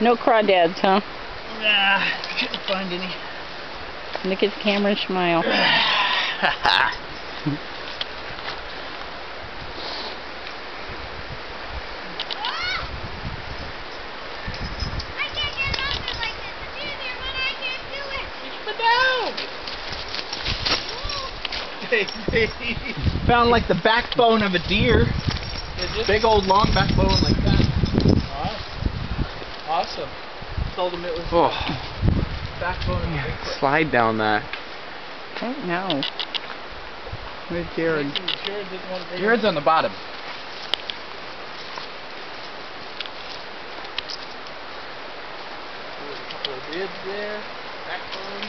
No crawdads, huh? Nah, couldn't find any. Look at the camera and smile. I can't get out like this. It's easier when I can't do it. Found like the backbone of a deer. Big old long backbone like that. Awesome. Told him it was Oh, backbone of a slide down that. I don't. Where's Jared? Jared didn't want to bring Jared's on the bottom. There's a couple of ribs there. Backbone,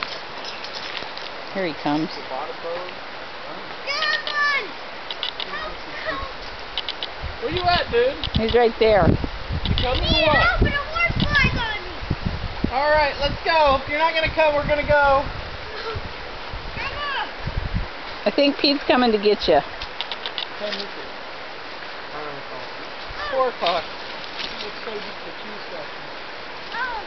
Here he comes. the bottom bone. Good. Where you at, dude? He's right there. You coming or what? help and a horse flies on me. All right, let's go. If you're not gonna come, we're gonna go. Come on. I think Pete's coming to get you. Come with it. Four o'clock. Let's go get the cheese stuff. Oh.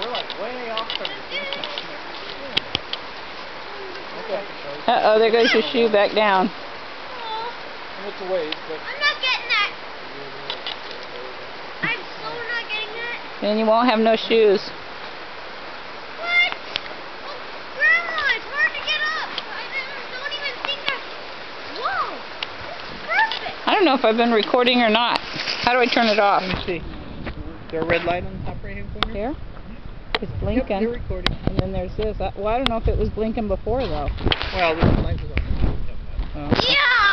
We're like way off from the Uh-oh, there goes your shoe back down. It's a ways, but I'm not getting that. I'm so not getting that. Then you won't have no shoes. What? Oh, Grandma, it's hard to get up. I don't, don't even think that. Whoa. This perfect. I don't know if I've been recording or not. How do I turn it off? Let me see. Is there a red light on the top right hand corner? Here? It's Yep, blinking. you're recording. And then there's this. I, well, I don't know if it was blinking before, though. Well, the light was on. Oh. Yeah.